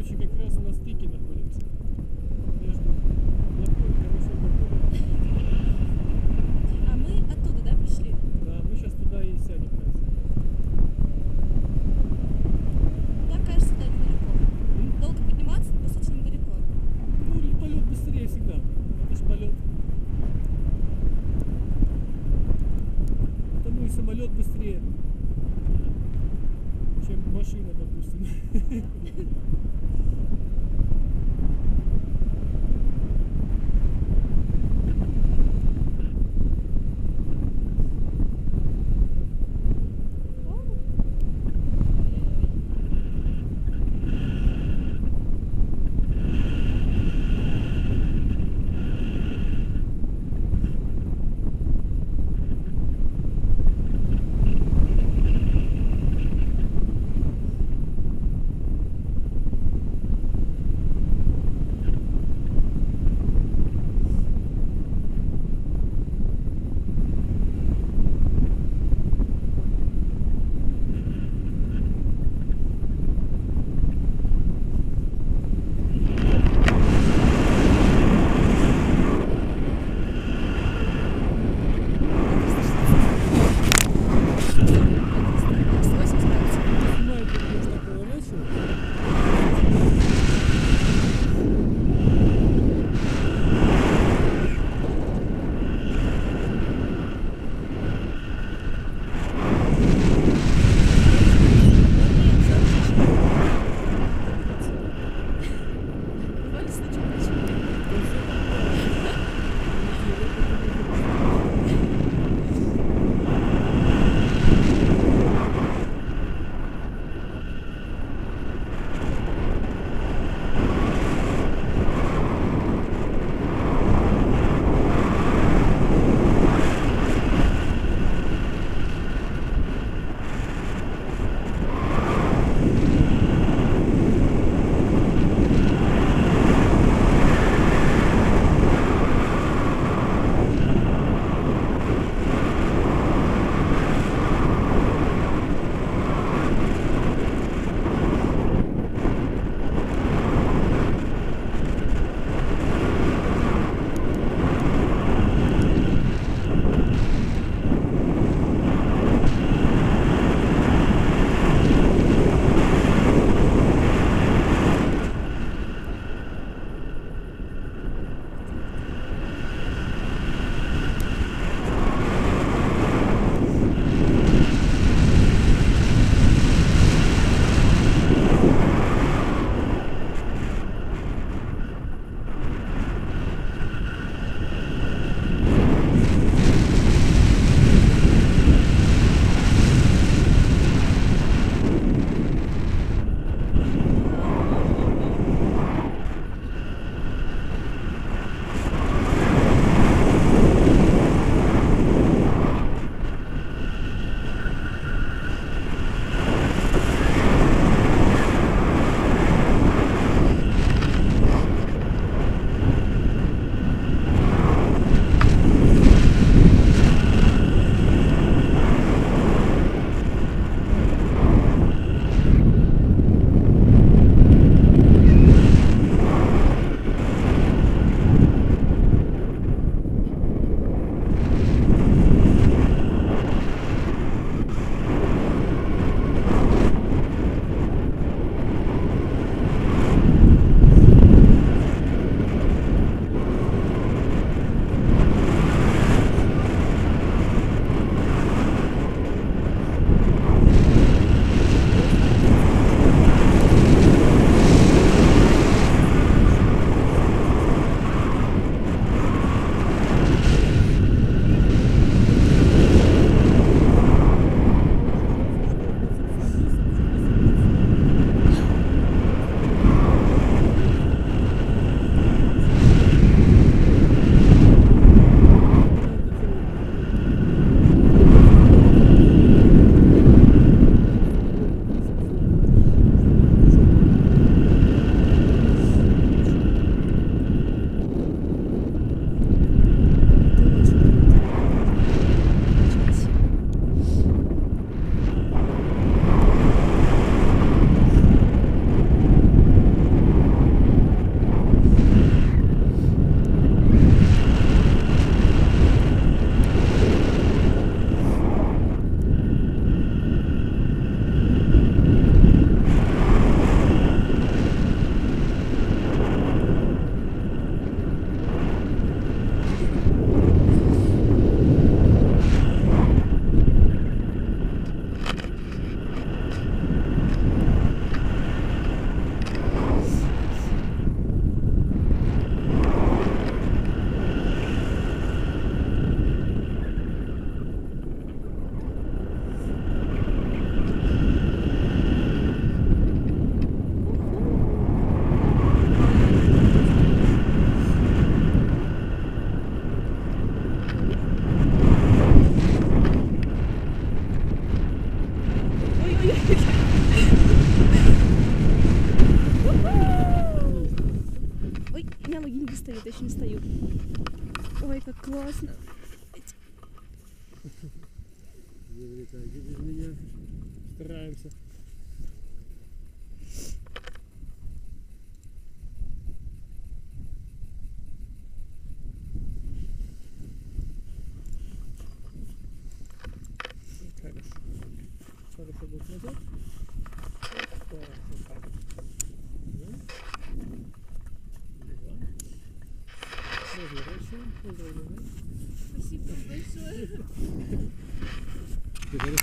короче, как раз на стыке машина, допустим. не стою. Ой, как классно. Завлекайте без меня. Стараемся. Хорошо будет назад. Вот так. Estás no rancho? Não estás no rancho? Parecia.